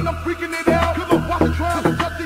and I'm freaking it out. Cause I'm watching trials and touching,